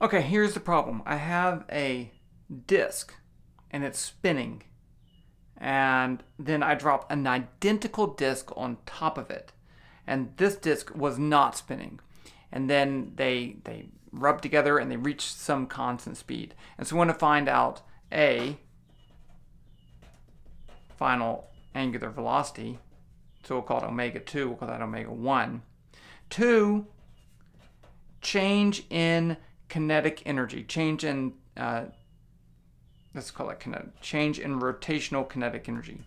Okay, here's the problem. I have a disk and it's spinning. And then I drop an identical disk on top of it. And this disk was not spinning. And then they they rub together and they reach some constant speed. And so we want to find out A, final angular velocity. So we'll call it omega 2, we'll call that omega 1. 2, change in kinetic energy, change in, uh, let's call it kinetic, change in rotational kinetic energy.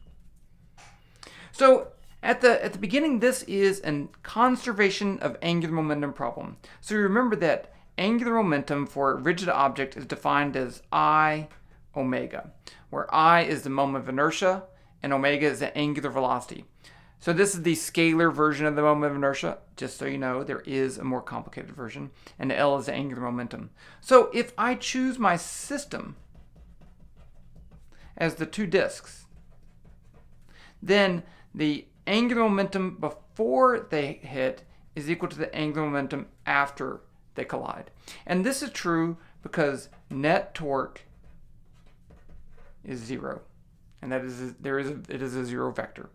So at the, at the beginning, this is a conservation of angular momentum problem. So remember that angular momentum for a rigid object is defined as I omega, where I is the moment of inertia and omega is the angular velocity. So this is the scalar version of the moment of inertia. Just so you know, there is a more complicated version. And L is the angular momentum. So if I choose my system as the two disks, then the angular momentum before they hit is equal to the angular momentum after they collide. And this is true because net torque is zero. And that is, there is a, it is a zero vector.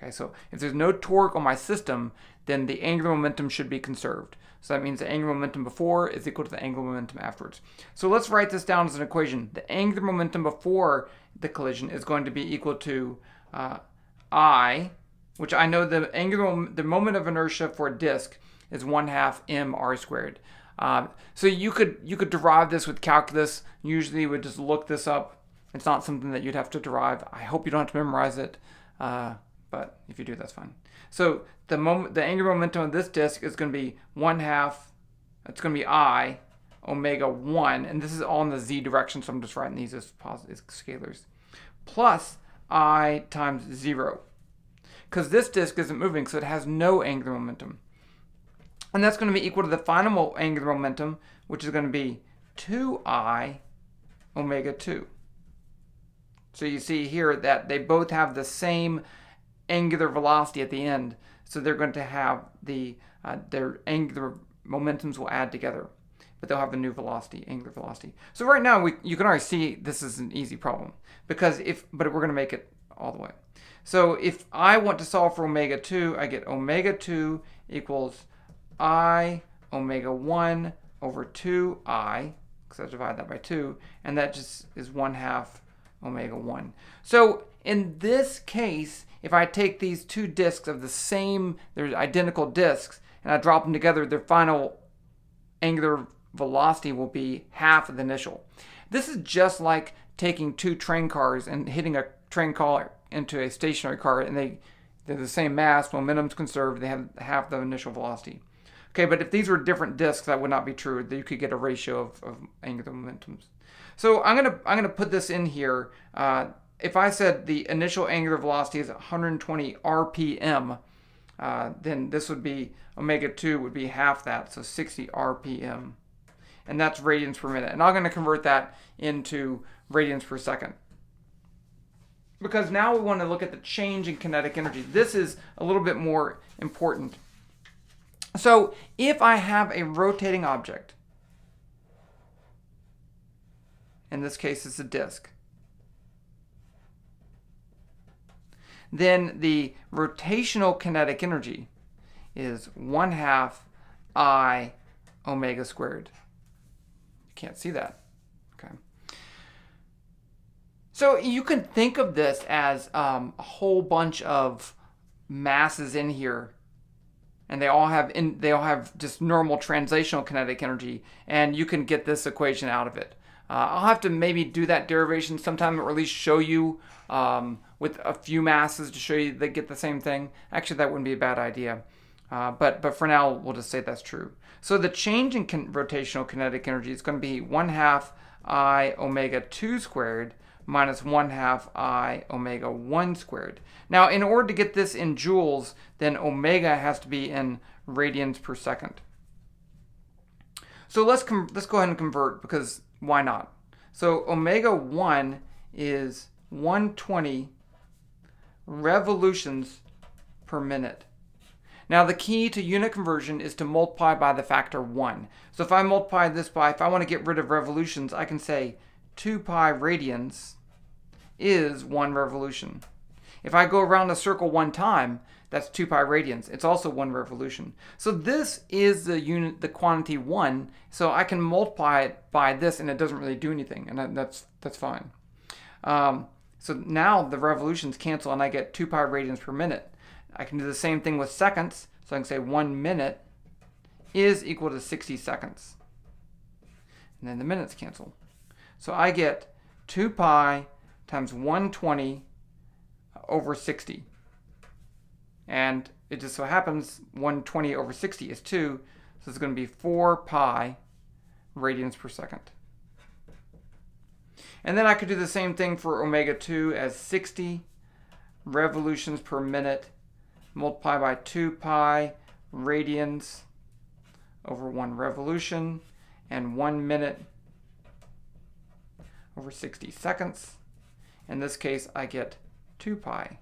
Okay, so if there's no torque on my system, then the angular momentum should be conserved. So that means the angular momentum before is equal to the angular momentum afterwards. So let's write this down as an equation. The angular momentum before the collision is going to be equal to uh, I, which I know the angular, the moment of inertia for a disk is 1 half m r squared. Uh, so you could you could derive this with calculus. Usually you would just look this up. It's not something that you'd have to derive. I hope you don't have to memorize it. Uh, but if you do, that's fine. So the moment, the angular momentum of this disk is going to be 1 half, it's going to be I, omega 1, and this is all in the z direction, so I'm just writing these as, as scalars, plus I times 0. Because this disk isn't moving, so it has no angular momentum. And that's going to be equal to the final angular momentum, which is going to be 2i omega 2. So you see here that they both have the same angular velocity at the end. So they're going to have the uh, their angular momentums will add together, but they'll have a new velocity, angular velocity. So right now we you can already see this is an easy problem because if but we're going to make it all the way. So if I want to solve for omega 2, I get omega 2 equals i omega 1 over 2i, because I divide that by 2, and that just is 1 half omega 1. So in this case, if I take these two disks of the same, they're identical disks, and I drop them together, their final angular velocity will be half of the initial. This is just like taking two train cars and hitting a train car into a stationary car, and they, they're the same mass, momentum's conserved, they have half the initial velocity. Okay, but if these were different disks, that would not be true. You could get a ratio of, of angular momentums. So I'm gonna I'm gonna put this in here. Uh, if I said the initial angular velocity is 120 RPM, uh, then this would be omega 2 would be half that, so 60 RPM. And that's radians per minute. And I'm going to convert that into radians per second. Because now we want to look at the change in kinetic energy. This is a little bit more important. So if I have a rotating object, in this case it's a disk, then the rotational kinetic energy is 1 half I omega squared. You can't see that. Okay. So you can think of this as um, a whole bunch of masses in here and they all have in, they all have just normal translational kinetic energy and you can get this equation out of it. Uh, I'll have to maybe do that derivation sometime or at least show you um, with a few masses to show you they get the same thing. Actually, that wouldn't be a bad idea. Uh, but, but for now, we'll just say that's true. So the change in rotational kinetic energy is going to be 1 half I omega 2 squared minus 1 half I omega 1 squared. Now, in order to get this in joules, then omega has to be in radians per second. So let's, let's go ahead and convert because why not? So omega 1 is 120 revolutions per minute. Now the key to unit conversion is to multiply by the factor 1. So if I multiply this by, if I want to get rid of revolutions, I can say 2 pi radians is 1 revolution. If I go around a circle one time, that's 2 pi radians. It's also one revolution. So this is the unit, the quantity 1. So I can multiply it by this and it doesn't really do anything. And that's, that's fine. Um, so now the revolutions cancel and I get 2 pi radians per minute. I can do the same thing with seconds. So I can say 1 minute is equal to 60 seconds. And then the minutes cancel. So I get 2 pi times 120 over 60. And it just so happens 120 over 60 is 2, so it's going to be 4 pi radians per second. And then I could do the same thing for omega 2 as 60 revolutions per minute multiply by 2 pi radians over 1 revolution and 1 minute over 60 seconds. In this case, I get 2 pi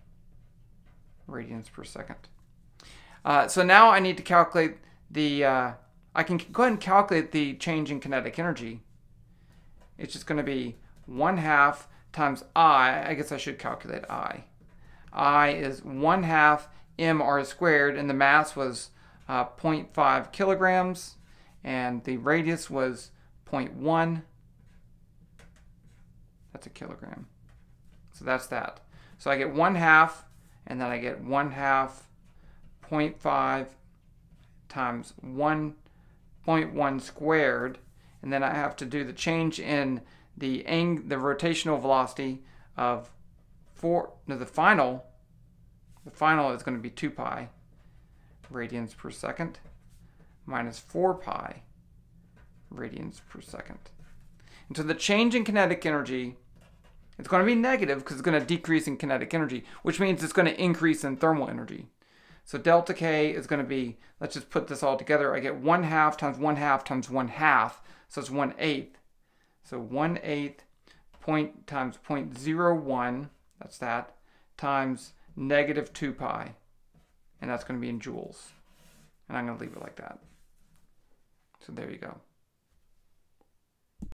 radians per second. Uh, so now I need to calculate the, uh, I can go ahead and calculate the change in kinetic energy. It's just going to be 1 half times I, I guess I should calculate I. I is 1 half mr squared, and the mass was uh, 0.5 kilograms, and the radius was 0.1. That's a kilogram. So that's that. So I get 1 half, and then I get 1 half 0.5 times 1.1 squared, and then I have to do the change in the ang the rotational velocity of 4, no, the final the final is going to be 2 pi radians per second minus 4 pi radians per second. And so the change in kinetic energy, it's going to be negative because it's going to decrease in kinetic energy, which means it's going to increase in thermal energy. So delta K is going to be, let's just put this all together. I get 1 half times 1 half times 1 half, so it's 1 eighth. So 1 eighth point times 0.01, that's that, times negative 2 pi. And that's going to be in joules. And I'm going to leave it like that. So there you go.